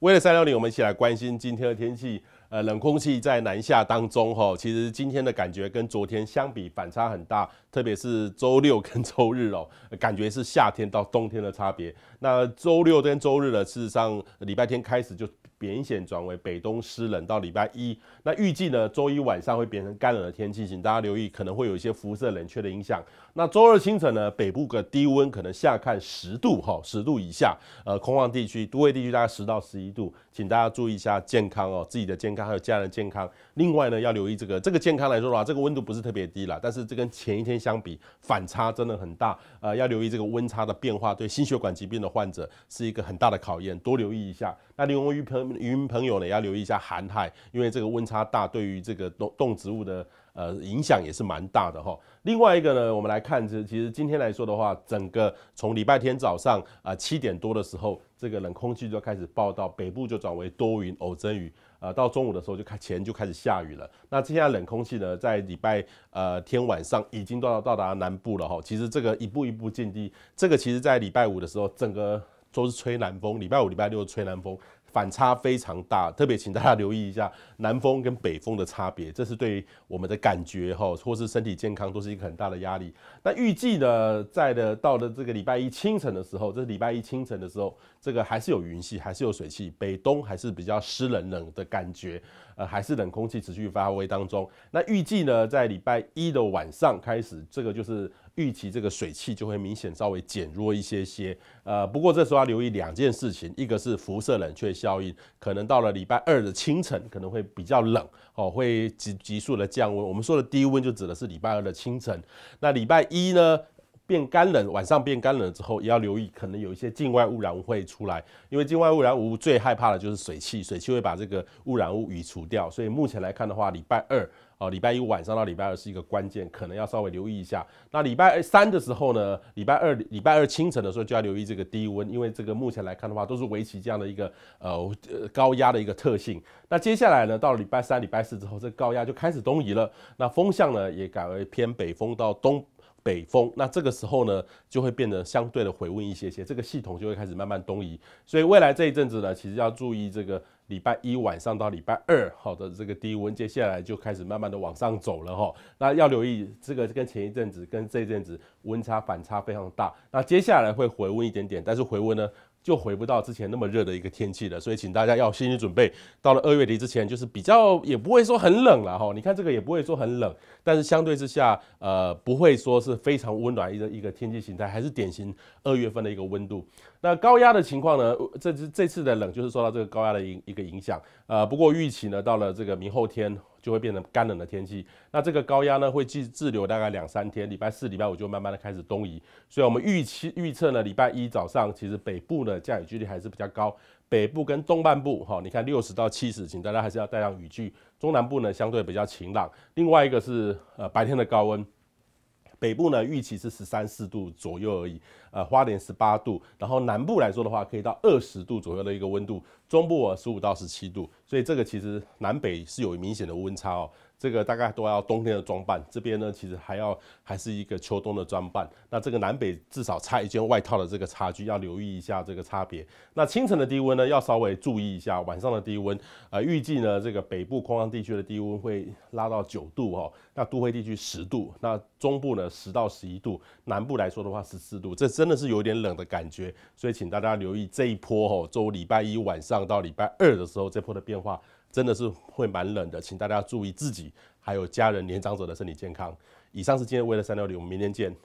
为了三六零，我们一起来关心今天的天气。呃，冷空气在南下当中，哈，其实今天的感觉跟昨天相比反差很大，特别是周六跟周日哦，感觉是夏天到冬天的差别。那周六跟周日呢，事实上礼拜天开始就。明显转为北东湿冷，到礼拜一，那预计呢，周一晚上会变成干冷的天气，请大家留意，可能会有一些辐射冷却的影响。那周二清晨呢，北部的低温可能下看十度哈，十度以下，呃，空旷地区、都会地区大概十到十一度，请大家注意一下健康哦，自己的健还有家人健康。另外呢，要留意这个这个健康来说的话，这个温度不是特别低了，但是这跟前一天相比，反差真的很大，呃，要留意这个温差的变化，对心血管疾病的患者是一个很大的考验，多留意一下。那另外，渔朋渔民朋友呢，也要留意一下寒害，因为这个温差大，对于这个动动植物的呃影响也是蛮大的哈。另外一个呢，我们来看，这其实今天来说的话，整个从礼拜天早上啊七点多的时候，这个冷空气就开始报道，北部就转为多云偶阵雨，呃，到中午的时候就开前就开始下雨了。那接下来冷空气呢，在礼拜呃天晚上已经到到达南部了哈。其实这个一步一步进低，这个其实在礼拜五的时候，整个。都是吹南风，礼拜五、礼拜六吹南风，反差非常大。特别请大家留意一下南风跟北风的差别，这是对我们的感觉哈，或是身体健康都是一个很大的压力。那预计呢，在的到了这个礼拜一清晨的时候，这是礼拜一清晨的时候，这个还是有云系，还是有水汽，北东还是比较湿冷冷的感觉，呃，还是冷空气持续发挥当中。那预计呢，在礼拜一的晚上开始，这个就是。预期这个水汽就会明显稍微减弱一些些，呃，不过这时候要留意两件事情，一个是辐射冷却效应，可能到了礼拜二的清晨可能会比较冷哦，会急急速的降温。我们说的低温就指的是礼拜二的清晨，那礼拜一呢变干冷，晚上变干冷之后也要留意，可能有一些境外污染物会出来，因为境外污染物最害怕的就是水汽，水汽会把这个污染物移除掉，所以目前来看的话，礼拜二。哦，礼拜一晚上到礼拜二是一个关键，可能要稍微留意一下。那礼拜三的时候呢，礼拜二礼拜二清晨的时候就要留意这个低温，因为这个目前来看的话，都是维持这样的一个呃高压的一个特性。那接下来呢，到了礼拜三、礼拜四之后，这高压就开始东移了，那风向呢也改为偏北风到东北风。那这个时候呢，就会变得相对的回温一些些，这个系统就会开始慢慢东移。所以未来这一阵子呢，其实要注意这个。礼拜一晚上到礼拜二，好的这个低温，接下来就开始慢慢的往上走了哈。那要留意这个跟前一阵子跟这一阵子温差反差非常大。那接下来会回温一点点，但是回温呢？就回不到之前那么热的一个天气了，所以请大家要心理准备，到了二月底之前，就是比较也不会说很冷了哈。你看这个也不会说很冷，但是相对之下，呃，不会说是非常温暖一个一个天气形态，还是典型二月份的一个温度。那高压的情况呢？这次这次的冷就是受到这个高压的影一个影响，呃，不过预期呢，到了这个明后天。就会变成干冷的天气，那这个高压呢会滞滞留大概两三天，礼拜四、礼拜五就慢慢的开始东移，所以我们预期预测呢，礼拜一早上其实北部呢降雨几率还是比较高，北部跟东半部哈，你看六十到七十，请大家还是要带上雨具，中南部呢相对比较晴朗，另外一个是呃白天的高温。北部呢，预期是十三四度左右而已，呃，花莲十八度，然后南部来说的话，可以到二十度左右的一个温度，中部啊十五到十七度，所以这个其实南北是有明显的温差哦。这个大概都要冬天的装扮，这边呢其实还要还是一个秋冬的装扮。那这个南北至少差一件外套的这个差距，要留意一下这个差别。那清晨的低温呢，要稍微注意一下。晚上的低温，呃，预计呢这个北部空旷地区的低温会拉到九度哈，那都会地区十度，那中部呢十到十一度，南部来说的话十四度，这真的是有点冷的感觉。所以请大家留意这一波哈，周礼拜一晚上到礼拜二的时候，这波的变话。真的是会蛮冷的，请大家注意自己还有家人年长者的身体健康。以上是今天为了三六零，我们明天见。